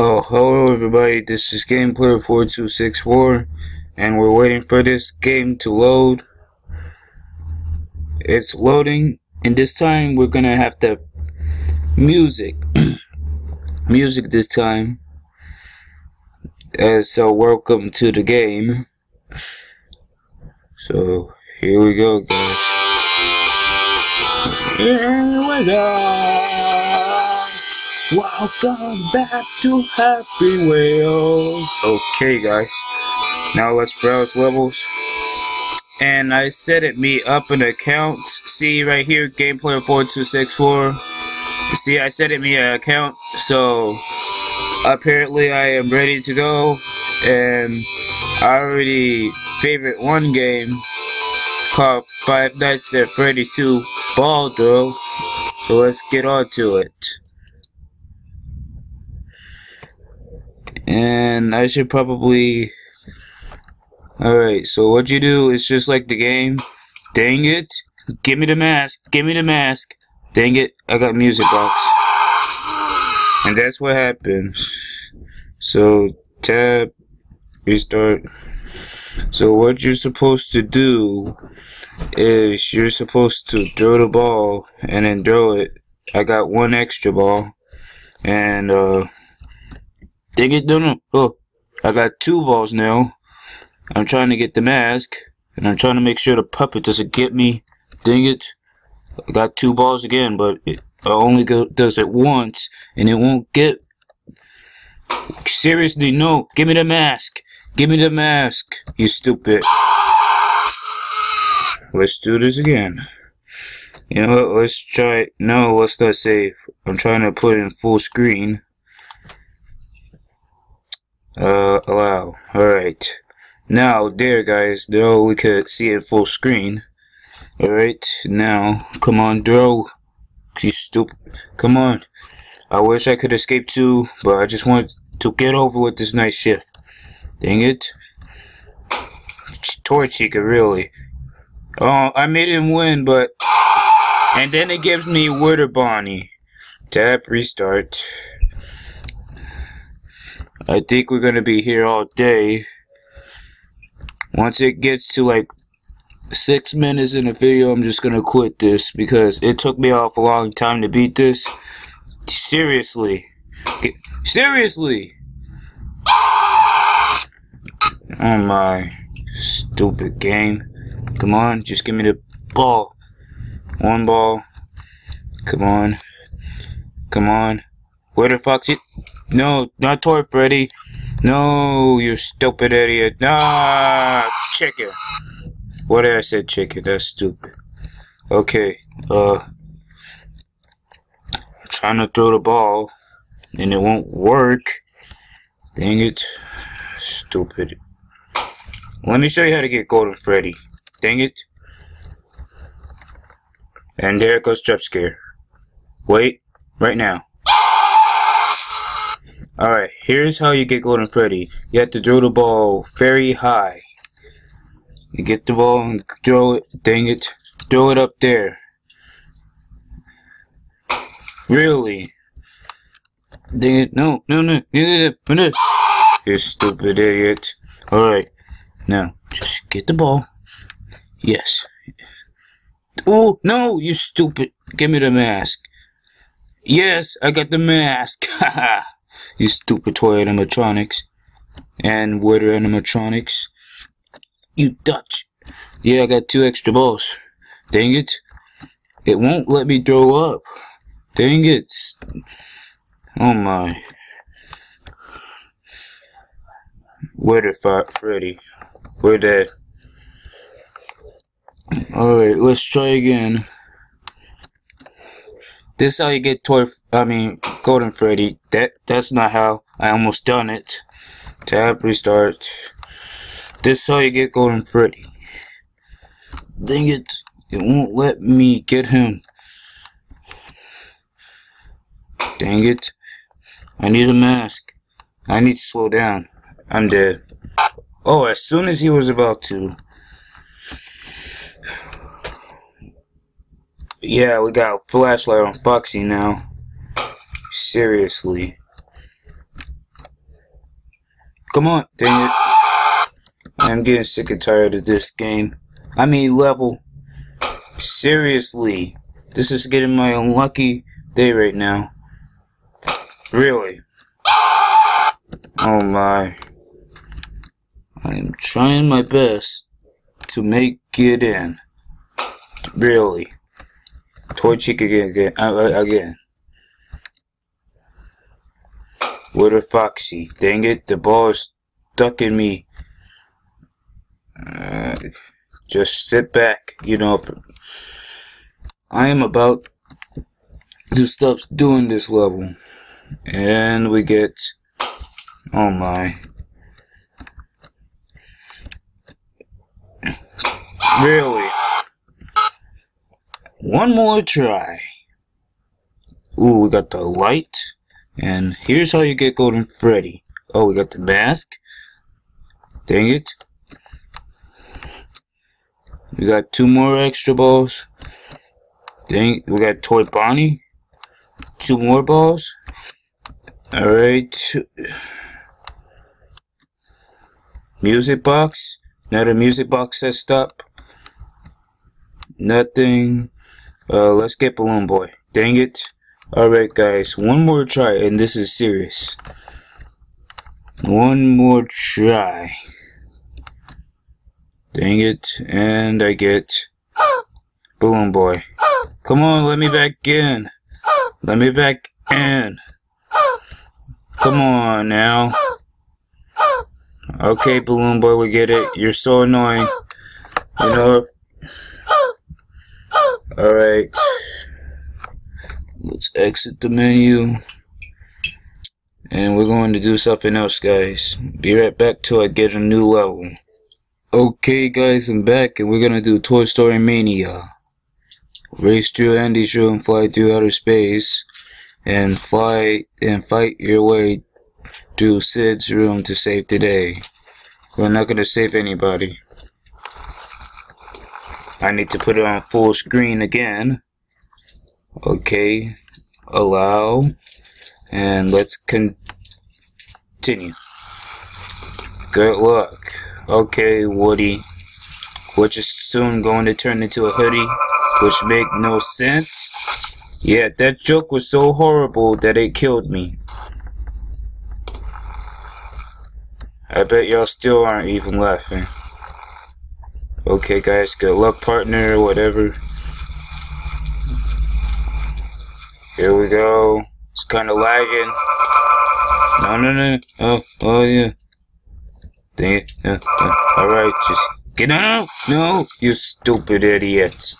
Oh, hello everybody, this is GamePlayer4264, and we're waiting for this game to load. It's loading, and this time we're gonna have to music. music this time. Uh, so welcome to the game. So, here we go guys. Here we go! Welcome back to Happy Wheels. Okay, guys. Now let's browse levels. And I set it me up an account. See right here, GamePlayer4264. See, I set it me an account. So apparently I am ready to go. And I already favorite one game called Five Nights at Freddy 2 Ball Throw. So let's get on to it. And I should probably alright so what you do is just like the game. Dang it. Give me the mask. Give me the mask. Dang it. I got music box. And that's what happens. So tab restart. So what you're supposed to do is you're supposed to throw the ball and then throw it. I got one extra ball. And uh Dang it, no, no. Oh, I got two balls now. I'm trying to get the mask, and I'm trying to make sure the puppet doesn't get me. Dang it. I got two balls again, but it only go, does it once, and it won't get... Seriously, no. Give me the mask. Give me the mask, you stupid. Let's do this again. You know what, let's try... No, let's not save. I'm trying to put in full screen. Uh, allow. Alright. Now, there guys, now we could see it full screen. Alright, now, come on, draw. You stupid. Come on. I wish I could escape too, but I just want to get over with this night shift. Dang it. Toy Chica, really. Oh, I made him win, but... And then it gives me Withered Bonnie. Tap, restart. I think we're gonna be here all day. Once it gets to like six minutes in the video, I'm just gonna quit this because it took me off a long time to beat this. Seriously. Seriously! Oh my stupid game. Come on, just give me the ball. One ball. Come on. Come on. Where the fuck's it? No, not Toy Freddy. No, you stupid idiot. Nah, chicken. What did I say, chicken? That's stupid. Okay, uh, I'm trying to throw the ball, and it won't work. Dang it. Stupid. Let me show you how to get Golden Freddy. Dang it. And there goes Jump Scare. Wait, right now. Alright, here's how you get Golden Freddy. You have to throw the ball very high. You get the ball and throw it, dang it, throw it up there. Really? Dang it, no, no, no, no, no, no. You stupid idiot. Alright, now, just get the ball. Yes. Oh, no, you stupid. Give me the mask. Yes, I got the mask. Haha you stupid toy animatronics and water animatronics. You Dutch. Yeah, I got two extra balls. Dang it. It won't let me throw up. Dang it. Oh my. Where the Freddy? Where that? Alright, let's try again. This is how you get toy, I mean, Golden Freddy. That, that's not how. I almost done it. Tab, restart. This is how you get Golden Freddy. Dang it. It won't let me get him. Dang it. I need a mask. I need to slow down. I'm dead. Oh, as soon as he was about to. Yeah, we got flashlight on Foxy now. Seriously. Come on, dang it. I'm getting sick and tired of this game. I mean level. Seriously. This is getting my unlucky day right now. Really. Oh my. I am trying my best to make it in. Really. Toy chick again, again, uh, again. With a foxy. Dang it, the ball is stuck in me. Uh, just sit back, you know. I am about to stop doing this level. And we get... Oh my. Really? One more try. Ooh, we got the light. And here's how you get Golden Freddy. Oh, we got the mask. Dang it. We got two more extra balls. Dang, we got Toy Bonnie. Two more balls. Alright. Music box. Another music box that stop. Nothing. Uh, let's get Balloon Boy. Dang it. Alright guys, one more try and this is serious. One more try. Dang it. And I get Balloon Boy. Come on, let me back in. Let me back in. Come on now. Okay, Balloon Boy, we get it. You're so annoying. You know. Alright. Let's exit the menu. And we're going to do something else, guys. Be right back till I get a new level. Okay, guys, I'm back, and we're going to do Toy Story Mania. Race through Andy's room, fly through outer space, and fight and fight your way through Sid's room to save the day. We're not going to save anybody. I need to put it on full screen again. Okay, allow, and let's continue. Good luck. Okay, Woody, which is soon going to turn into a hoodie, which make no sense. Yeah, that joke was so horrible that it killed me. I bet y'all still aren't even laughing. Okay guys, good luck partner, whatever. Here we go. It's kind of lagging. No, no, no. Oh, oh yeah. Dang it. Uh, uh, Alright, just get out. no, you stupid idiots.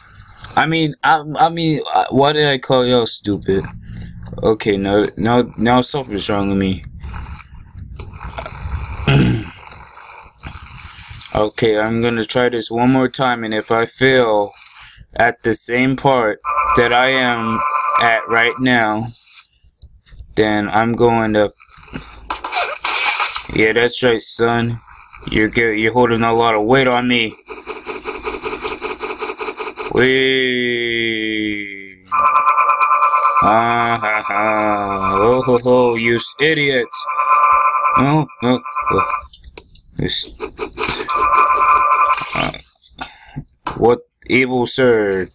I mean, I, I mean, uh, why did I call y'all stupid? Okay, now, now, now something's wrong with me. Okay, I'm gonna try this one more time, and if I fail at the same part that I am at right now, then I'm going to. Yeah, that's right, son. You're good. You're holding a lot of weight on me. Wee. Ah ha ha. Oh ho ho, you idiots. Oh, oh, oh. This. Uh, what evil Zurg?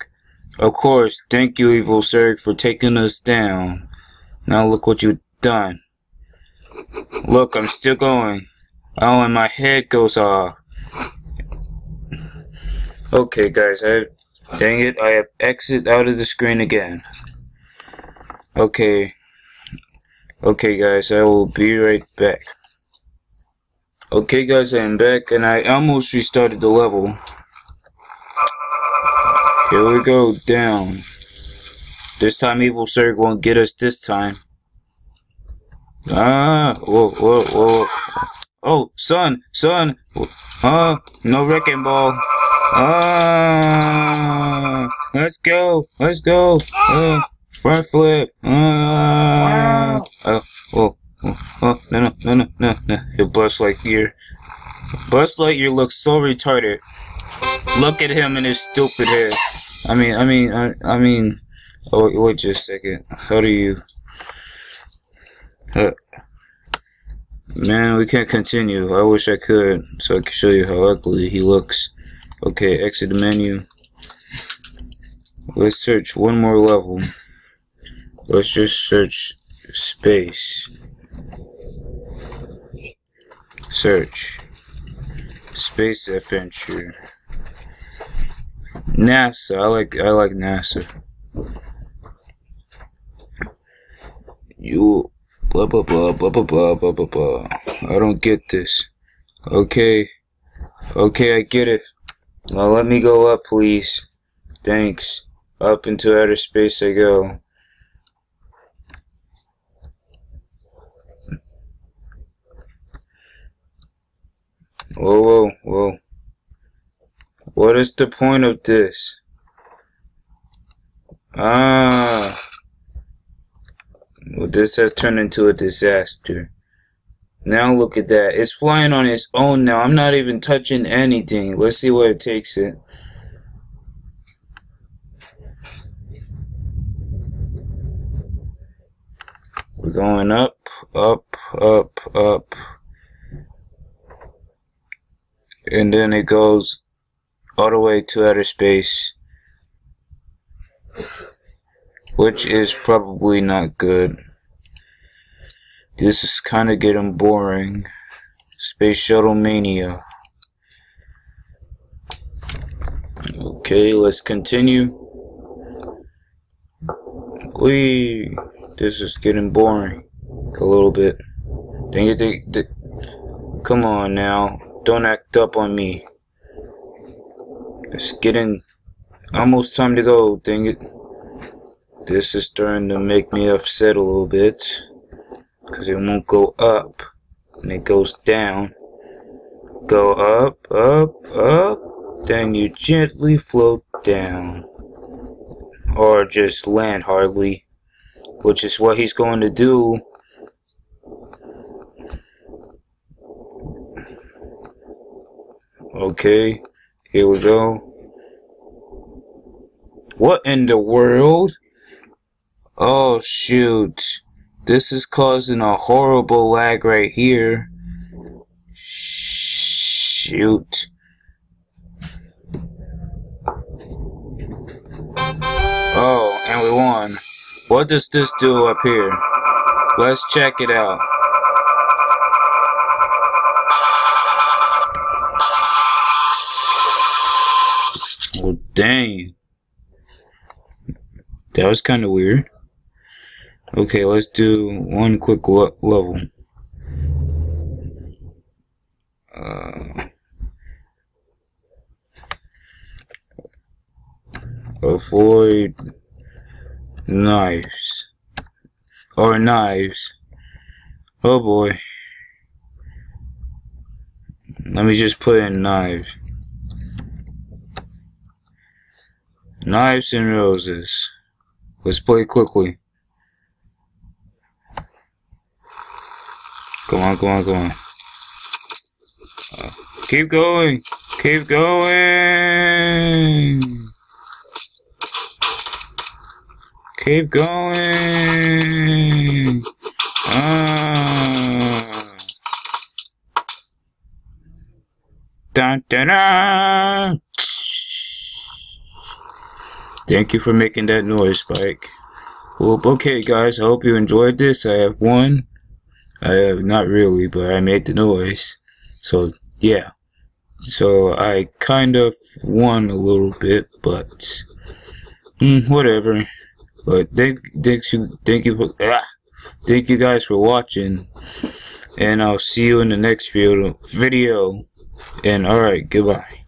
Of course, thank you, Evil Zurg, for taking us down. Now look what you've done. Look, I'm still going. Oh, and my head goes off. Okay, guys, I dang it, I have exit out of the screen again. Okay. Okay, guys, I will be right back. Okay, guys, I am back, and I almost restarted the level. Here we go, down. This time Evil Zurg won't get us this time. Ah, whoa, whoa, whoa. Oh, son, son. Ah, no wrecking ball. Ah, let's go, let's go. Uh, front flip. Ah, oh, oh, oh, oh, no, no, no, no, no, no. Your Buzz Lightyear. Buzz Lightyear looks so retarded. Look at him and his stupid hair. I mean, I mean, I, I mean, oh, wait, just a second. How do you, uh, Man, we can't continue. I wish I could, so I could show you how ugly he looks. Okay, exit the menu. Let's search one more level. Let's just search space. Search. Space adventure. NASA. I like I like NASA. You blah blah blah blah blah blah blah blah blah. I don't get this. Okay. Okay, I get it. Now let me go up, please. Thanks. Up into outer space I go. Whoa, whoa, whoa. What is the point of this? Ah. Well, this has turned into a disaster. Now look at that. It's flying on its own now. I'm not even touching anything. Let's see where it takes it. We're going up, up, up, up. And then it goes all the way to outer space. Which is probably not good. This is kind of getting boring. Space Shuttle Mania. Okay, let's continue. We this is getting boring a little bit. Dang it, come on now. Don't act up on me. It's getting almost time to go, dang it. This is starting to make me upset a little bit because it won't go up and it goes down. Go up up up then you gently float down. Or just land hardly which is what he's going to do. Okay here we go what in the world oh shoot this is causing a horrible lag right here. Shoot. Oh, and we won. What does this do up here? Let's check it out. Dang. That was kind of weird. Okay, let's do one quick level. Uh, avoid knives or knives. Oh boy. Let me just put in knives. Knives and roses. Let's play quickly. Come on, come on, come on. Uh, keep going. Keep going. Keep going. Ah. Dun, dun, dun. Thank you for making that noise, Spike. Well, okay, guys. I hope you enjoyed this. I have won. I have not really, but I made the noise. So yeah. So I kind of won a little bit, but mm, whatever. But thank, thank you, thank you, for, ah, thank you guys for watching, and I'll see you in the next video. Video, and all right, goodbye.